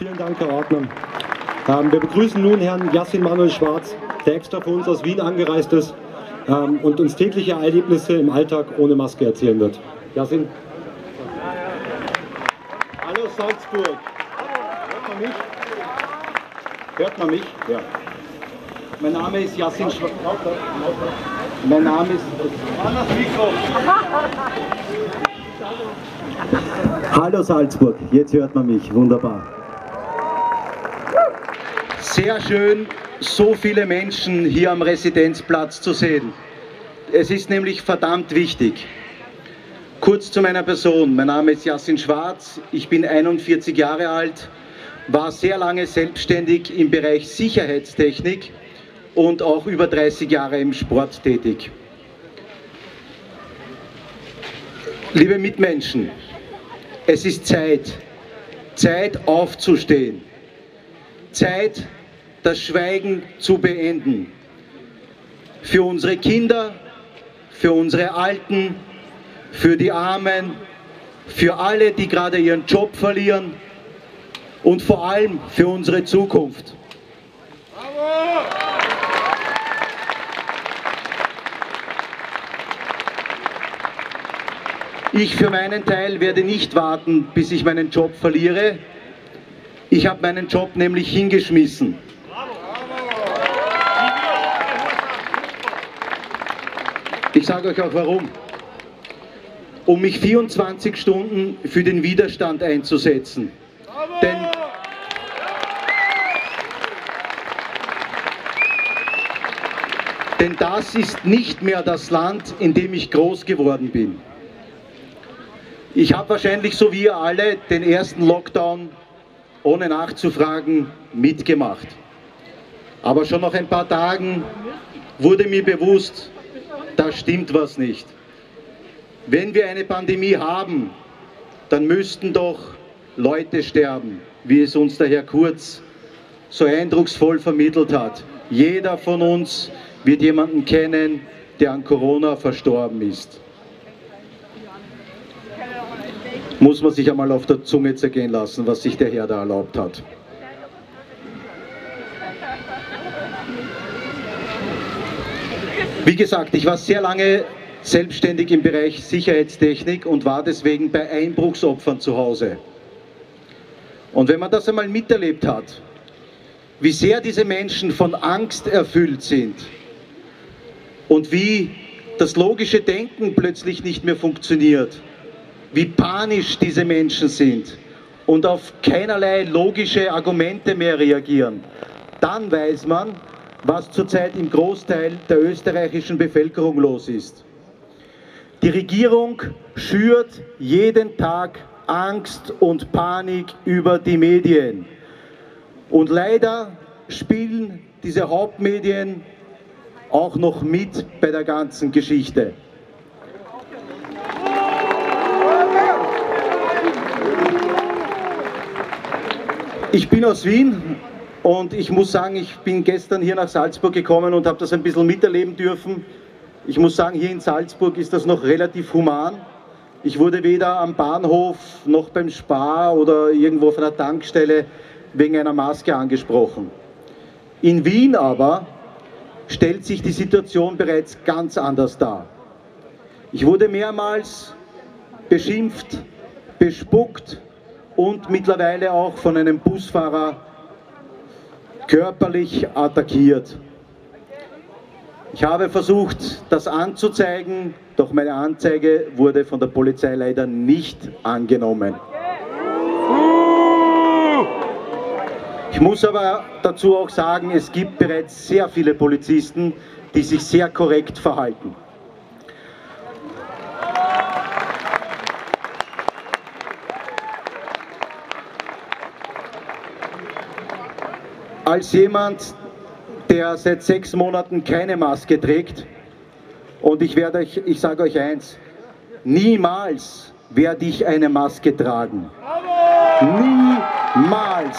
Vielen Dank, Herr Ordner. Ähm, wir begrüßen nun Herrn Yassin Manuel Schwarz, der extra für uns aus Wien angereist ist ähm, und uns tägliche Erlebnisse im Alltag ohne Maske erzählen wird. Yassin. Hallo Salzburg. Hört man mich? Hört man mich? Ja. Mein Name ist Yassin Schwarz. Mein Name ist. Hallo Salzburg, jetzt hört man mich, wunderbar. Sehr schön, so viele Menschen hier am Residenzplatz zu sehen. Es ist nämlich verdammt wichtig. Kurz zu meiner Person. Mein Name ist Yassin Schwarz, ich bin 41 Jahre alt, war sehr lange selbstständig im Bereich Sicherheitstechnik und auch über 30 Jahre im Sport tätig. Liebe Mitmenschen, es ist Zeit, Zeit aufzustehen, Zeit, das Schweigen zu beenden. Für unsere Kinder, für unsere Alten, für die Armen, für alle, die gerade ihren Job verlieren und vor allem für unsere Zukunft. Ich für meinen Teil werde nicht warten, bis ich meinen Job verliere. Ich habe meinen Job nämlich hingeschmissen. Ich sage euch auch warum. Um mich 24 Stunden für den Widerstand einzusetzen. Denn Denn das ist nicht mehr das Land, in dem ich groß geworden bin. Ich habe wahrscheinlich so wie ihr alle den ersten Lockdown ohne nachzufragen mitgemacht. Aber schon nach ein paar Tagen wurde mir bewusst, da stimmt was nicht. Wenn wir eine Pandemie haben, dann müssten doch Leute sterben, wie es uns der Herr Kurz so eindrucksvoll vermittelt hat. Jeder von uns wird jemanden kennen, der an Corona verstorben ist. Muss man sich einmal auf der Zunge zergehen lassen, was sich der Herr da erlaubt hat. Wie gesagt, ich war sehr lange selbstständig im Bereich Sicherheitstechnik und war deswegen bei Einbruchsopfern zu Hause. Und wenn man das einmal miterlebt hat, wie sehr diese Menschen von Angst erfüllt sind, und wie das logische Denken plötzlich nicht mehr funktioniert, wie panisch diese Menschen sind und auf keinerlei logische Argumente mehr reagieren, dann weiß man, was zurzeit im Großteil der österreichischen Bevölkerung los ist. Die Regierung schürt jeden Tag Angst und Panik über die Medien. Und leider spielen diese Hauptmedien auch noch mit bei der ganzen Geschichte. Ich bin aus Wien und ich muss sagen, ich bin gestern hier nach Salzburg gekommen und habe das ein bisschen miterleben dürfen. Ich muss sagen, hier in Salzburg ist das noch relativ human. Ich wurde weder am Bahnhof noch beim Spar oder irgendwo auf einer Tankstelle wegen einer Maske angesprochen. In Wien aber stellt sich die Situation bereits ganz anders dar. Ich wurde mehrmals beschimpft, bespuckt und mittlerweile auch von einem Busfahrer körperlich attackiert. Ich habe versucht, das anzuzeigen, doch meine Anzeige wurde von der Polizei leider nicht angenommen. Ich muss aber dazu auch sagen, es gibt bereits sehr viele Polizisten, die sich sehr korrekt verhalten. Als jemand, der seit sechs Monaten keine Maske trägt, und ich werde euch, ich sage euch eins, niemals werde ich eine Maske tragen. Niemals.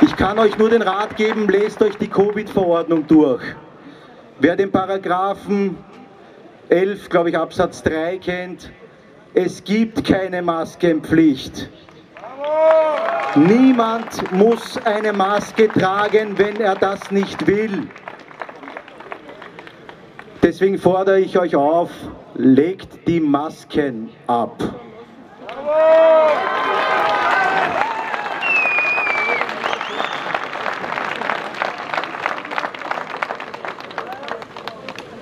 Ich kann euch nur den Rat geben, lest euch die Covid-Verordnung durch. Wer den Paragraphen 11, glaube ich, Absatz 3 kennt, Es gibt keine Maskenpflicht. Niemand muss eine Maske tragen, wenn er das nicht will. Deswegen fordere ich euch auf, legt die Masken ab.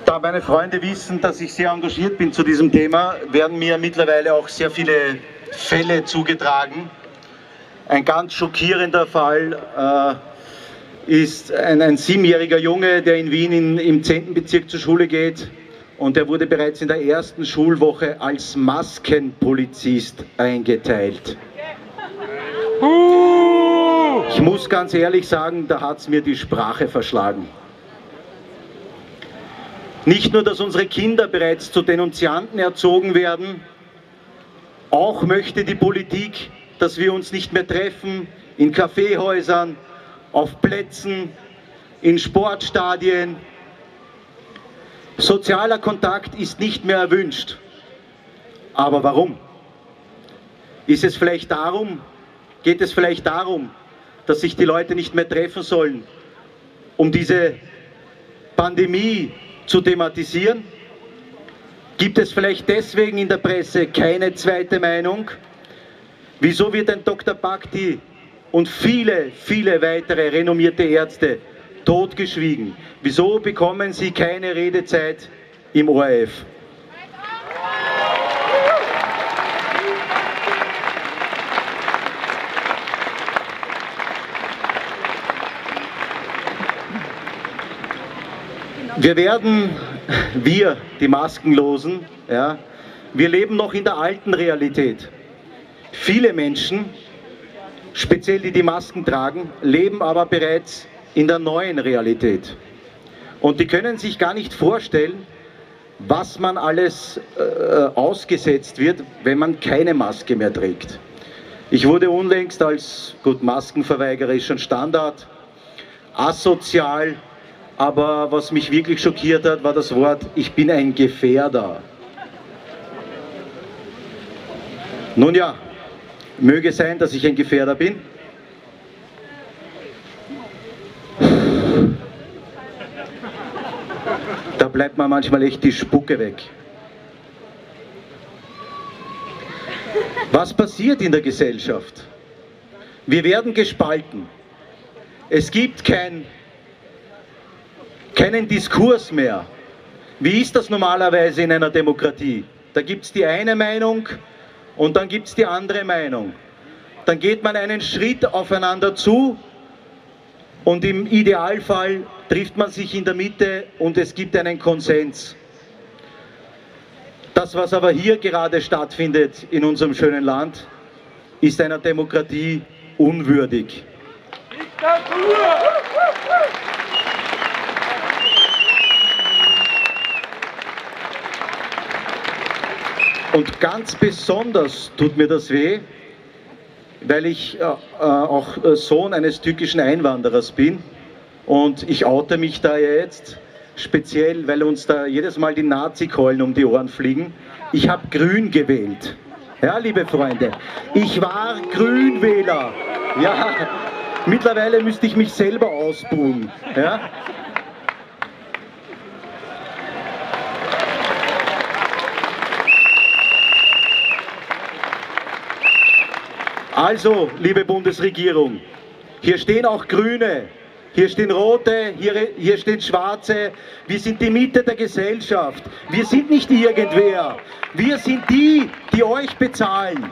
Da meine Freunde wissen, dass ich sehr engagiert bin zu diesem Thema, werden mir mittlerweile auch sehr viele Fälle zugetragen. Ein ganz schockierender Fall äh, ist ein, ein, siebenjähriger Junge, der in Wien in, im 10. Bezirk zur Schule geht und der wurde bereits in der ersten Schulwoche als Maskenpolizist eingeteilt. Ich muss ganz ehrlich sagen, da hat es mir die Sprache verschlagen. Nicht nur, dass unsere Kinder bereits zu Denunzianten erzogen werden, auch möchte die Politik, dass wir uns nicht mehr treffen in Kaffeehäusern, auf Plätzen, in Sportstadien. Sozialer Kontakt ist nicht mehr erwünscht. Aber warum? Ist es vielleicht darum, geht es vielleicht darum, dass sich die Leute nicht mehr treffen sollen, um diese Pandemie zu thematisieren? Gibt es vielleicht deswegen in der Presse keine zweite Meinung? Wieso wird ein Dr. Bhakti und viele, viele weitere renommierte Ärzte totgeschwiegen? Wieso bekommen sie keine Redezeit im ORF? Wir werden, wir, die Maskenlosen, ja, wir leben noch in der alten Realität. Viele Menschen, speziell die die Masken tragen, leben aber bereits in der neuen Realität. Und die können sich gar nicht vorstellen, was man alles äh, ausgesetzt wird, wenn man keine Maske mehr trägt. Ich wurde unlängst als, gut, Maskenverweigerer ist schon Standard, asozial aber was mich wirklich schockiert hat, war das Wort, ich bin ein Gefährder. Nun ja, möge sein, dass ich ein Gefährder bin. Da bleibt man manchmal echt die Spucke weg. Was passiert in der Gesellschaft? Wir werden gespalten. Es gibt kein keinen Diskurs mehr. Wie ist das normalerweise in einer Demokratie? Da gibt es die eine Meinung und dann gibt es die andere Meinung. Dann geht man einen Schritt aufeinander zu und im Idealfall trifft man sich in der Mitte und es gibt einen Konsens. Das, was aber hier gerade stattfindet in unserem schönen Land, ist einer Demokratie unwürdig. Diktatur! Und ganz besonders tut mir das weh, weil ich äh, äh auch äh, Sohn eines türkischen Einwanderers bin. Und ich oute mich da jetzt speziell, weil uns da jedes Mal die Nazi-Keulen um die Ohren fliegen. Ich habe grün gewählt. Ja, liebe Freunde, ich war Grünwähler. Ja, mittlerweile müsste ich mich selber ausbuhen. Ja. Also, liebe Bundesregierung, hier stehen auch Grüne, hier stehen Rote, hier, hier stehen Schwarze. Wir sind die Mitte der Gesellschaft. Wir sind nicht irgendwer. Wir sind die, die euch bezahlen.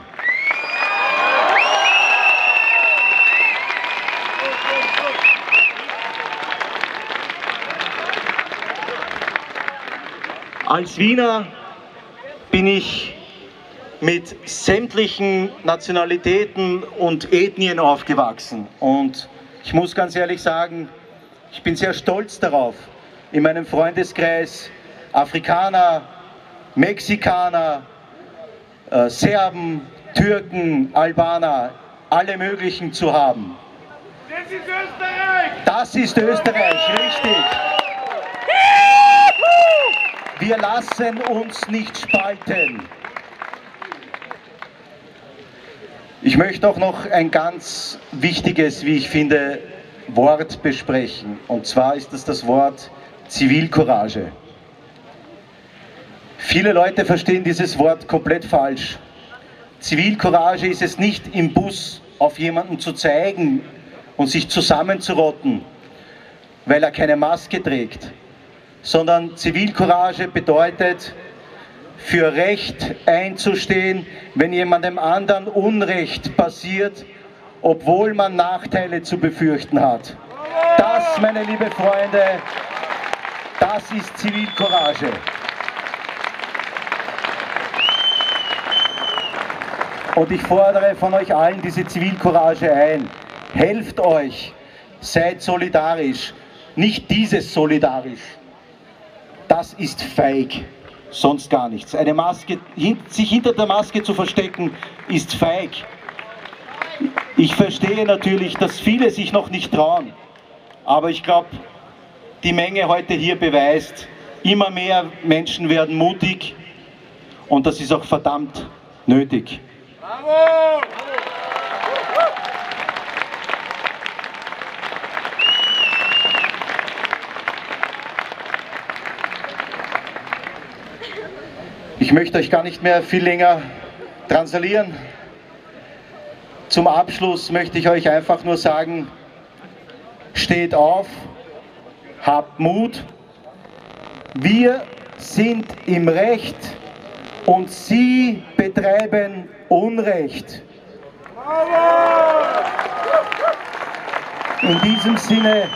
Als Wiener bin ich mit sämtlichen Nationalitäten und Ethnien aufgewachsen. Und ich muss ganz ehrlich sagen, ich bin sehr stolz darauf, in meinem Freundeskreis Afrikaner, Mexikaner, äh, Serben, Türken, Albaner, alle möglichen zu haben. Das ist Österreich! Das ist Österreich, richtig. Wir lassen uns nicht spalten. Ich möchte auch noch ein ganz wichtiges, wie ich finde, Wort besprechen. Und zwar ist es das Wort Zivilcourage. Viele Leute verstehen dieses Wort komplett falsch. Zivilcourage ist es nicht im Bus auf jemanden zu zeigen und sich zusammenzurotten, weil er keine Maske trägt, sondern Zivilcourage bedeutet, für Recht einzustehen, wenn jemandem anderen Unrecht passiert, obwohl man Nachteile zu befürchten hat. Das, meine liebe Freunde, das ist Zivilcourage. Und ich fordere von euch allen diese Zivilcourage ein. Helft euch, seid solidarisch, nicht dieses solidarisch. Das ist feig sonst gar nichts. Eine Maske, sich hinter der Maske zu verstecken, ist feig. Ich verstehe natürlich, dass viele sich noch nicht trauen, aber ich glaube, die Menge heute hier beweist, immer mehr Menschen werden mutig und das ist auch verdammt nötig. Bravo! Ich möchte euch gar nicht mehr viel länger transalieren. Zum Abschluss möchte ich euch einfach nur sagen, steht auf, habt Mut. Wir sind im Recht und Sie betreiben Unrecht. In diesem Sinne,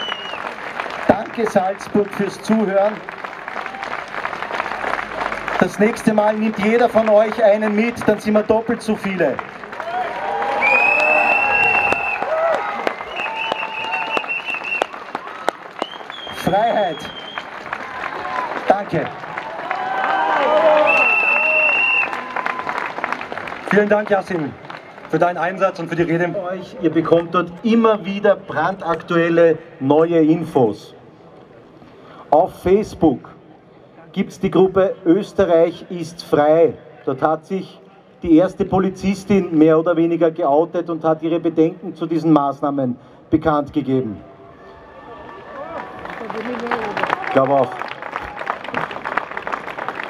danke Salzburg fürs Zuhören. Das nächste Mal nimmt jeder von euch einen mit, dann sind wir doppelt so viele. Freiheit. Danke. Vielen Dank, Yassin, für deinen Einsatz und für die Rede. Ihr bekommt dort immer wieder brandaktuelle neue Infos. Auf Facebook gibt es die Gruppe Österreich ist frei. Dort hat sich die erste Polizistin mehr oder weniger geoutet und hat ihre Bedenken zu diesen Maßnahmen bekannt gegeben. Ich glaube auch.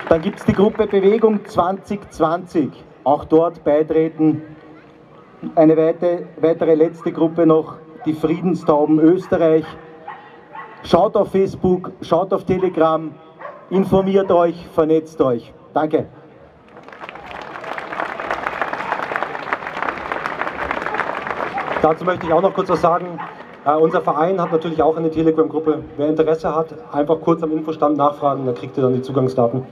Dann gibt es die Gruppe Bewegung 2020. Auch dort beitreten. Eine weitere letzte Gruppe noch, die Friedenstauben Österreich. Schaut auf Facebook, schaut auf Telegram, informiert euch, vernetzt euch. Danke. Dazu möchte ich auch noch kurz was sagen. Uh, unser Verein hat natürlich auch eine Telegram-Gruppe. Wer Interesse hat, einfach kurz am Infostand nachfragen, da kriegt ihr dann die Zugangsdaten.